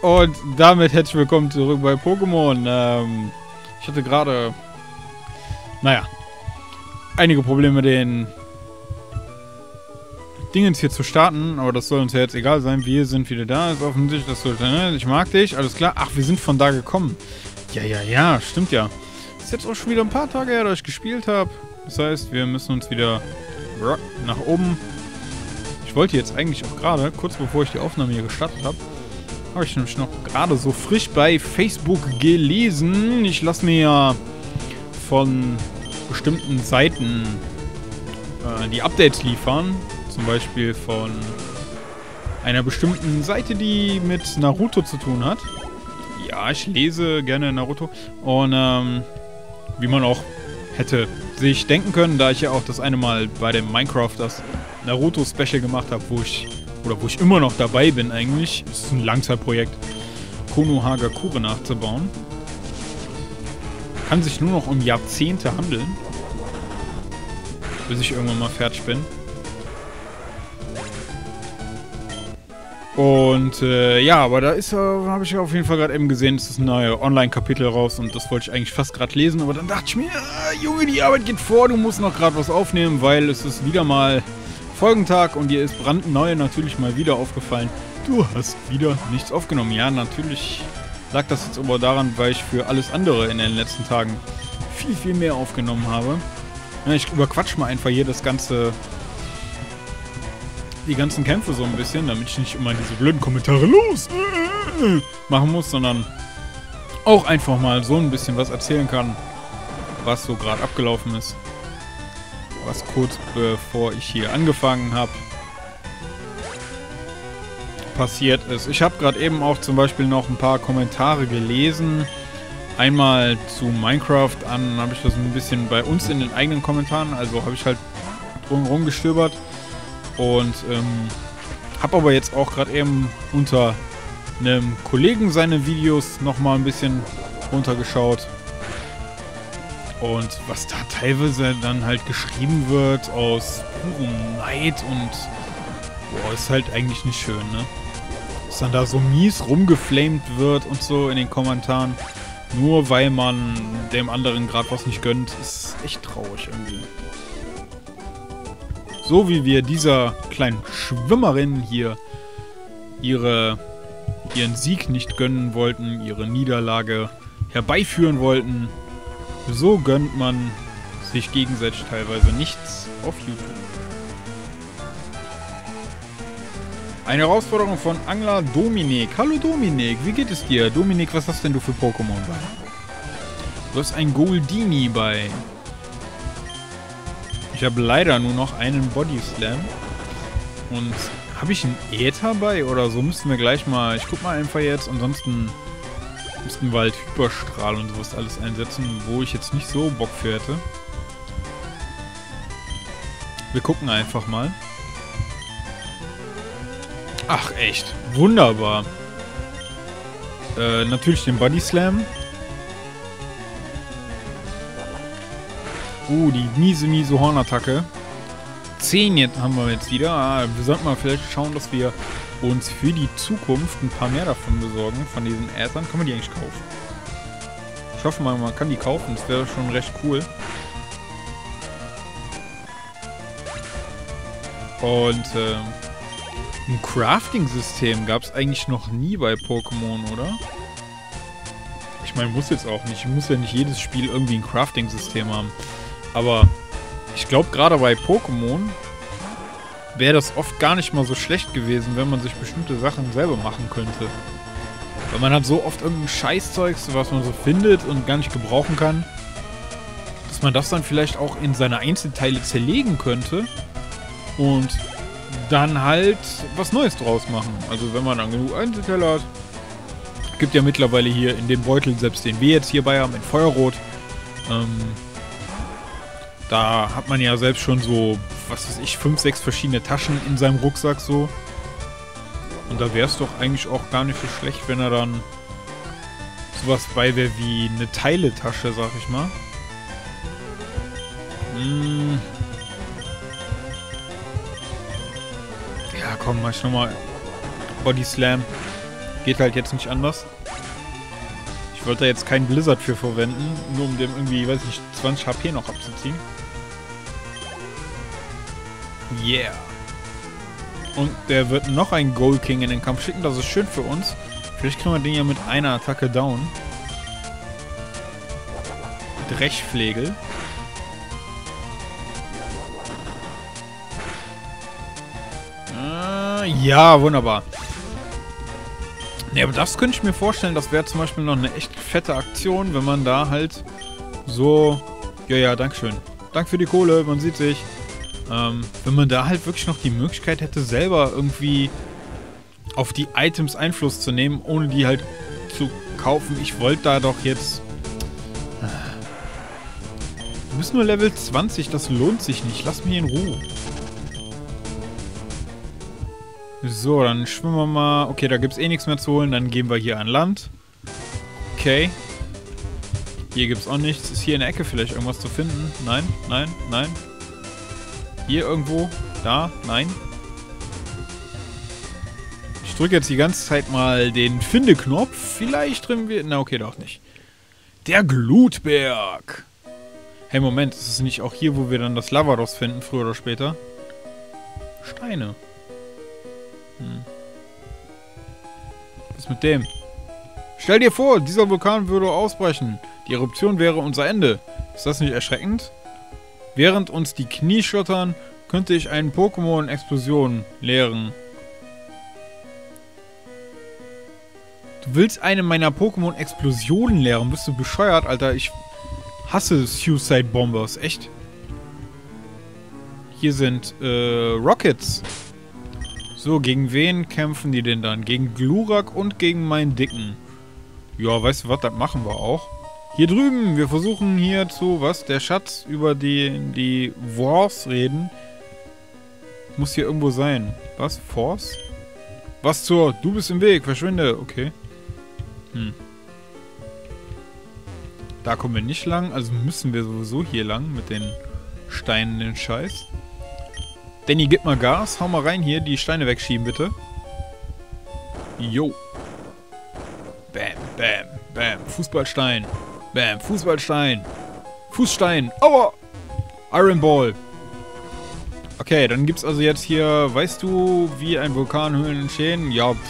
Und damit herzlich willkommen zurück bei Pokémon. Ähm, ich hatte gerade, naja, einige Probleme, den Dingens hier zu starten, aber das soll uns ja jetzt egal sein. Wir sind wieder da, ist offensichtlich, das sollte, ne? Ich mag dich, alles klar. Ach, wir sind von da gekommen. Ja, ja, ja, stimmt ja. Ist jetzt auch schon wieder ein paar Tage her, dass ich gespielt habe. Das heißt, wir müssen uns wieder nach oben. Ich wollte jetzt eigentlich auch gerade, kurz bevor ich die Aufnahme hier gestartet habe, habe ich nämlich noch gerade so frisch bei Facebook gelesen. Ich lasse mir ja von bestimmten Seiten äh, die Updates liefern. Zum Beispiel von einer bestimmten Seite, die mit Naruto zu tun hat. Ja, ich lese gerne Naruto. Und ähm, wie man auch hätte sich denken können, da ich ja auch das eine Mal bei dem Minecraft das Naruto Special gemacht habe, wo ich oder wo ich immer noch dabei bin eigentlich, es ist ein Langzeitprojekt, Konohagakure nachzubauen. Kann sich nur noch um Jahrzehnte handeln, bis ich irgendwann mal fertig bin. Und äh, ja, aber da ist, äh, habe ich auf jeden Fall gerade eben gesehen, es ist ein neues Online-Kapitel raus und das wollte ich eigentlich fast gerade lesen, aber dann dachte ich mir, äh, Junge, die Arbeit geht vor, du musst noch gerade was aufnehmen, weil es ist wieder mal Folgentag und dir ist brandneu natürlich mal wieder aufgefallen, du hast wieder nichts aufgenommen. Ja, natürlich lag das jetzt aber daran, weil ich für alles andere in den letzten Tagen viel, viel mehr aufgenommen habe. Ich überquatsch mal einfach hier das ganze die ganzen Kämpfe so ein bisschen, damit ich nicht immer diese blöden Kommentare los machen muss, sondern auch einfach mal so ein bisschen was erzählen kann, was so gerade abgelaufen ist. Was kurz bevor ich hier angefangen habe passiert ist. Ich habe gerade eben auch zum Beispiel noch ein paar Kommentare gelesen. Einmal zu Minecraft, an habe ich das ein bisschen bei uns in den eigenen Kommentaren, also habe ich halt drumherum gestöbert. Und ähm, habe aber jetzt auch gerade eben unter einem Kollegen seine Videos nochmal ein bisschen runtergeschaut. Und was da teilweise dann halt geschrieben wird aus purem Neid und boah, ist halt eigentlich nicht schön, ne? Dass dann da so mies rumgeflamed wird und so in den Kommentaren. Nur weil man dem anderen gerade was nicht gönnt, ist echt traurig irgendwie. So wie wir dieser kleinen Schwimmerin hier ihre, ihren Sieg nicht gönnen wollten, ihre Niederlage herbeiführen wollten, so gönnt man sich gegenseitig teilweise nichts auf YouTube. Eine Herausforderung von Angler Dominik. Hallo Dominik, wie geht es dir? Dominik, was hast denn du für Pokémon bei? Du hast ein Goldini bei. Ich habe leider nur noch einen Body Slam. Und habe ich einen Äther bei oder so? Müssten wir gleich mal... Ich guck mal einfach jetzt. Ansonsten müssten wir halt Hyperstrahl und sowas alles einsetzen, wo ich jetzt nicht so Bock für hätte. Wir gucken einfach mal. Ach, echt. Wunderbar. Äh, natürlich den Body Slam. Uh, die miese, miese Hornattacke. 10 jetzt haben wir jetzt wieder. Ah, wir sollten mal vielleicht schauen, dass wir uns für die Zukunft ein paar mehr davon besorgen, von diesen Äthern. Kann man die eigentlich kaufen? Ich hoffe mal, man kann die kaufen. Das wäre schon recht cool. Und äh, ein Crafting-System gab es eigentlich noch nie bei Pokémon, oder? Ich meine, muss jetzt auch nicht. Muss ja nicht jedes Spiel irgendwie ein Crafting-System haben. Aber ich glaube, gerade bei Pokémon wäre das oft gar nicht mal so schlecht gewesen, wenn man sich bestimmte Sachen selber machen könnte. Weil man hat so oft irgendein Scheißzeug, was man so findet und gar nicht gebrauchen kann, dass man das dann vielleicht auch in seine Einzelteile zerlegen könnte und dann halt was Neues draus machen. Also wenn man dann genug Einzelteile hat. Gibt ja mittlerweile hier in dem Beutel, selbst den wir jetzt hierbei haben, in Feuerrot, ähm, da hat man ja selbst schon so, was weiß ich, fünf, sechs verschiedene Taschen in seinem Rucksack so. Und da wäre es doch eigentlich auch gar nicht so schlecht, wenn er dann sowas bei wäre wie eine Teiletasche, sag ich mal. Hm. Ja, komm, mach ich nochmal Body Slam Geht halt jetzt nicht anders. Ich wollte da jetzt keinen Blizzard für verwenden, nur um dem irgendwie, weiß ich nicht, 20 HP noch abzuziehen. Yeah. Und der wird noch einen Gold King in den Kampf schicken. Das ist schön für uns. Vielleicht kriegen wir den ja mit einer Attacke down. Drechflegel. Äh, ja, wunderbar. Ne, aber das könnte ich mir vorstellen, das wäre zum Beispiel noch eine echt fette Aktion, wenn man da halt so... Ja, ja, dankeschön. Dank für die Kohle, man sieht sich. Ähm, wenn man da halt wirklich noch die Möglichkeit hätte, selber irgendwie auf die Items Einfluss zu nehmen, ohne die halt zu kaufen. Ich wollte da doch jetzt... Du bist nur Level 20, das lohnt sich nicht. Lass mich in Ruhe. So, dann schwimmen wir mal. Okay, da gibt es eh nichts mehr zu holen. Dann gehen wir hier an Land. Okay. Hier gibt es auch nichts. Ist hier in der Ecke vielleicht irgendwas zu finden? Nein, nein, nein. Hier irgendwo? Da? Nein. Ich drücke jetzt die ganze Zeit mal den Finde-Knopf. Vielleicht drin wir... Na, okay, doch nicht. Der Glutberg. Hey, Moment. Ist es nicht auch hier, wo wir dann das Lavados finden, früher oder später? Steine. Hm. Was mit dem? Stell dir vor, dieser Vulkan würde ausbrechen. Die Eruption wäre unser Ende. Ist das nicht erschreckend? Während uns die Knie schlottern, könnte ich einen Pokémon-Explosion lehren. Du willst eine meiner Pokémon-Explosionen lehren? Bist du bescheuert, Alter? Ich hasse Suicide Bombers. Echt? Hier sind äh, Rockets. So, gegen wen kämpfen die denn dann? Gegen Glurak und gegen meinen Dicken. Ja, weißt du was, das machen wir auch. Hier drüben, wir versuchen hier zu, was, der Schatz über die, die Wars reden. Muss hier irgendwo sein. Was, Force? Was zur, du bist im Weg, verschwinde. Okay. Hm. Da kommen wir nicht lang, also müssen wir sowieso hier lang mit den Steinen den Scheiß. Danny, gib mal Gas. Hau mal rein hier. Die Steine wegschieben, bitte. Jo. Bam, bam, bam. Fußballstein. Bam, Fußballstein. Fußstein. Aua. Iron Ball. Okay, dann gibt's also jetzt hier, weißt du, wie ein Vulkanhöhlen entstehen? Ja, pff.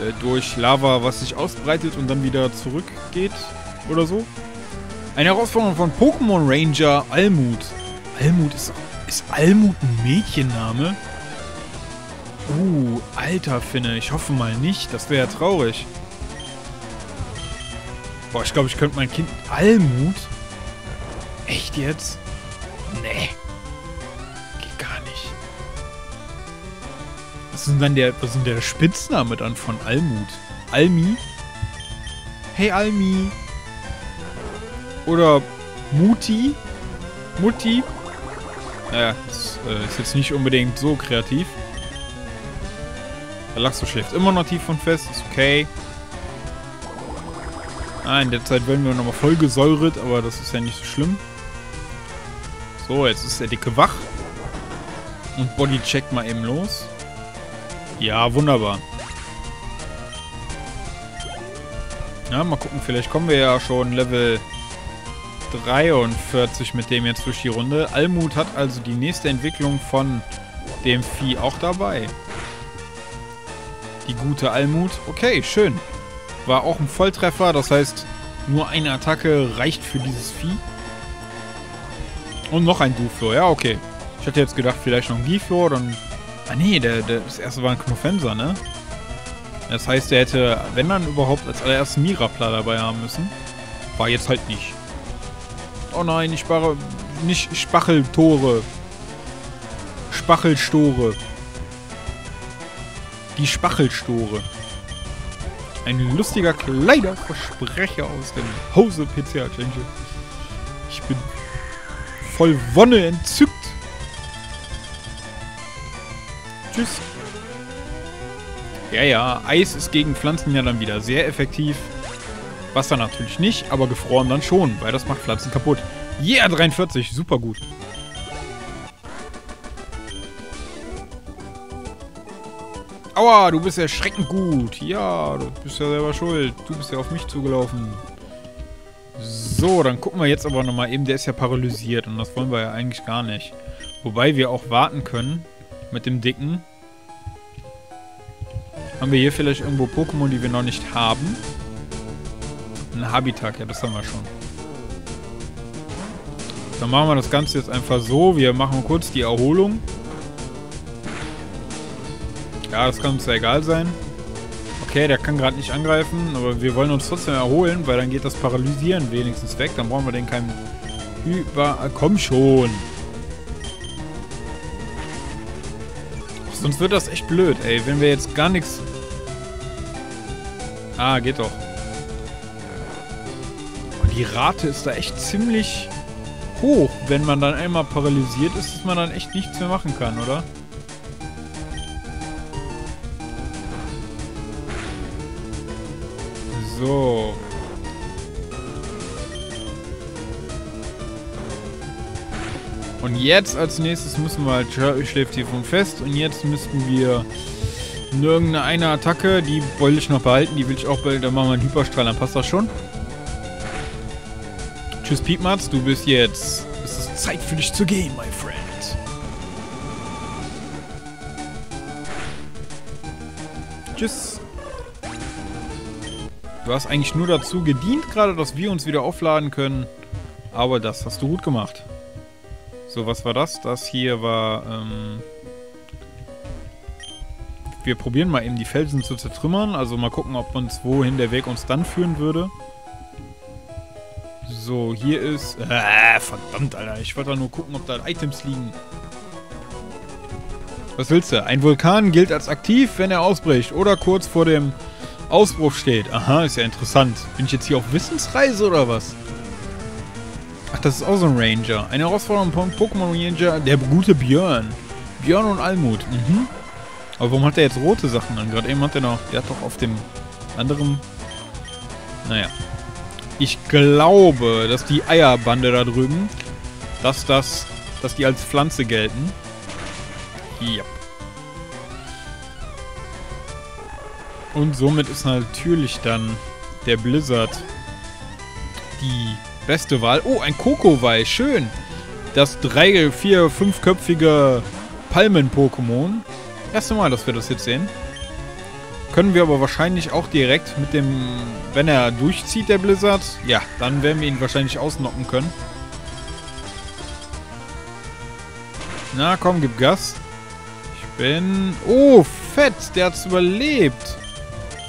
Äh, durch Lava, was sich ausbreitet und dann wieder zurückgeht oder so. Eine Herausforderung von Pokémon Ranger Almut. Almut ist ist Almut ein Mädchenname? Uh, alter Finne. Ich hoffe mal nicht. Das wäre ja traurig. Boah, ich glaube, ich könnte mein Kind... Almut? Echt jetzt? Nee. Geht gar nicht. Was ist denn der, was ist der Spitzname dann von Almut? Almi? Hey Almi. Oder Muti? Mutti? Naja, das äh, ist jetzt nicht unbedingt so kreativ. Der Laxo schläft immer noch tief und fest, ist okay. Ah, in der Zeit werden wir nochmal voll gesäuret, aber das ist ja nicht so schlimm. So, jetzt ist der Dicke wach. Und Body checkt mal eben los. Ja, wunderbar. Ja, mal gucken, vielleicht kommen wir ja schon Level 43 mit dem jetzt durch die Runde. Almut hat also die nächste Entwicklung von dem Vieh auch dabei. Die gute Almut. Okay, schön. War auch ein Volltreffer, das heißt, nur eine Attacke reicht für dieses Vieh. Und noch ein Duflo, ja, okay. Ich hatte jetzt gedacht, vielleicht noch ein Giflo, dann... Ah nee, der, der, das erste war ein Knofenser, ne? Das heißt, er hätte, wenn dann überhaupt, als allererstes Mirapla dabei haben müssen. War jetzt halt nicht. Oh nein, ich spare. Nicht Spacheltore. Spachelstore. Die Spachelstore. Ein lustiger kleiner Versprecher aus dem Hause pca Challenge. Ich bin voll Wonne entzückt. Tschüss. Ja, ja, Eis ist gegen Pflanzen ja dann wieder sehr effektiv. Wasser natürlich nicht, aber gefroren dann schon, weil das macht Pflanzen kaputt. Yeah, 43, super gut. Aua, du bist erschreckend gut. Ja, du bist ja selber schuld. Du bist ja auf mich zugelaufen. So, dann gucken wir jetzt aber nochmal eben. Der ist ja paralysiert und das wollen wir ja eigentlich gar nicht. Wobei wir auch warten können mit dem Dicken. Haben wir hier vielleicht irgendwo Pokémon, die wir noch nicht haben? Ein Habitat, ja, das haben wir schon. Dann machen wir das Ganze jetzt einfach so. Wir machen kurz die Erholung. Ja, das kann uns ja egal sein. Okay, der kann gerade nicht angreifen, aber wir wollen uns trotzdem erholen, weil dann geht das Paralysieren wenigstens weg. Dann brauchen wir den keinen Über... Äh, komm schon! Sonst wird das echt blöd, ey. Wenn wir jetzt gar nichts... Ah, geht doch. Die Rate ist da echt ziemlich hoch. Wenn man dann einmal paralysiert ist, dass man dann echt nichts mehr machen kann, oder? So. Und jetzt als nächstes müssen wir halt schläft hier von fest und jetzt müssten wir irgendeine Attacke, die wollte ich noch behalten, die will ich auch behalten, dann machen wir einen Hyperstrahl, dann passt das schon. Tschüss Piepmatz, du bist jetzt, es ist Zeit für dich zu gehen, my friend. Tschüss. Du hast eigentlich nur dazu gedient gerade, dass wir uns wieder aufladen können. Aber das hast du gut gemacht. So, was war das? Das hier war, ähm... Wir probieren mal eben die Felsen zu zertrümmern. Also mal gucken, ob uns wohin der Weg uns dann führen würde. So, hier ist... Äh, verdammt, Alter. Ich wollte nur gucken, ob da Items liegen. Was willst du? Ein Vulkan gilt als aktiv, wenn er ausbricht. Oder kurz vor dem Ausbruch steht. Aha, ist ja interessant. Bin ich jetzt hier auf Wissensreise oder was? Ach, das ist auch so ein Ranger. Eine Herausforderung von Pokémon Ranger, der gute Björn. Björn und Almut. Mhm. Aber warum hat er jetzt rote Sachen an? Gerade eben hat er noch... Der hat doch auf dem anderen... Naja. Ich glaube, dass die Eierbande da drüben, dass das... Dass die als Pflanze gelten. Ja. Und somit ist natürlich dann der Blizzard die beste Wahl. Oh, ein Kokowai, schön. Das drei, vier, fünfköpfige Palmen-Pokémon. Erste Mal, dass wir das jetzt sehen. Können wir aber wahrscheinlich auch direkt mit dem... Wenn er durchzieht, der Blizzard, ja, dann werden wir ihn wahrscheinlich ausnocken können. Na, komm, gib Gas. Ich bin... Oh, fett, der hat's überlebt.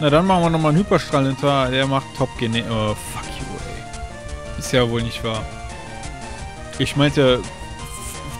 Na, dann machen wir nochmal einen Hyperstrahl hinter. Der macht top gene... Oh, fuck you, ey. Ist ja wohl nicht wahr. Ich meinte...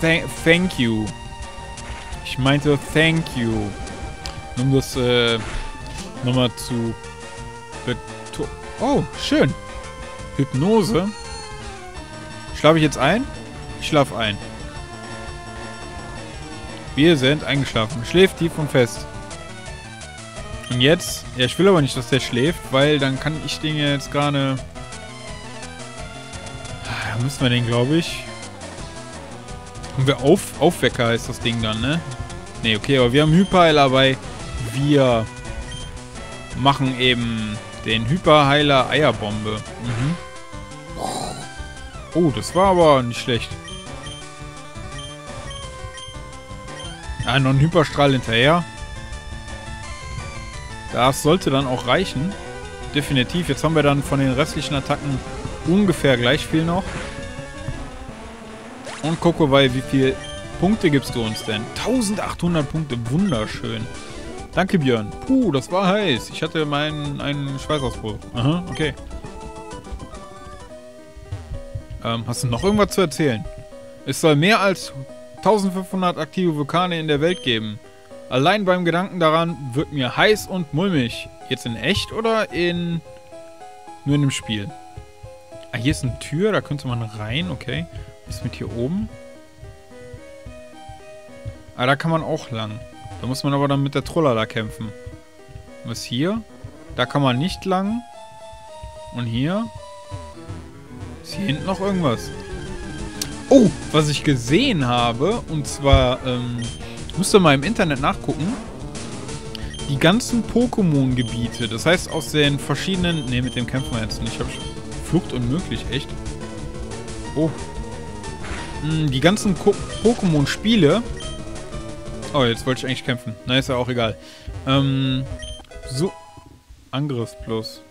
Th thank you. Ich meinte thank you. Um das, äh... Nochmal zu... Oh, schön. Hypnose. Schlafe ich jetzt ein? Ich schlafe ein. Wir sind eingeschlafen. Schläft tief und fest. Und jetzt? Ja, ich will aber nicht, dass der schläft, weil dann kann ich den jetzt gerade... Da müssen wir den, glaube ich... Haben wir Auf Aufwecker heißt das Ding dann, ne? Ne, okay, aber wir haben Hyperheil dabei. Wir machen eben den Hyperheiler Eierbombe. Mhm. Oh, das war aber nicht schlecht. Ah, noch ein Hyperstrahl hinterher. Das sollte dann auch reichen. Definitiv. Jetzt haben wir dann von den restlichen Attacken ungefähr gleich viel noch. Und Kokowai, wie viele Punkte gibst du uns denn? 1800 Punkte. Wunderschön. Danke, Björn. Puh, das war heiß. Ich hatte meinen einen Schweißausbruch. Aha, okay. Ähm, hast du noch irgendwas zu erzählen? Es soll mehr als 1500 aktive Vulkane in der Welt geben. Allein beim Gedanken daran wird mir heiß und mulmig. Jetzt in echt oder in... Nur in dem Spiel? Ah, hier ist eine Tür, da könnte man rein, okay. Was ist mit hier oben? Ah, da kann man auch lang. Da muss man aber dann mit der Trollala kämpfen. Was hier? Da kann man nicht lang. Und hier? Ist hier hinten noch irgendwas? Oh, was ich gesehen habe, und zwar, ähm, müsst ihr mal im Internet nachgucken. die ganzen Pokémon-Gebiete, das heißt aus den verschiedenen... Ne, mit dem kämpfen wir jetzt nicht. Ich Flucht unmöglich, echt. Oh. Hm, die ganzen Pokémon-Spiele... Oh, jetzt wollte ich eigentlich kämpfen. Na, ist ja auch egal. Ähm, so... Angriff plus.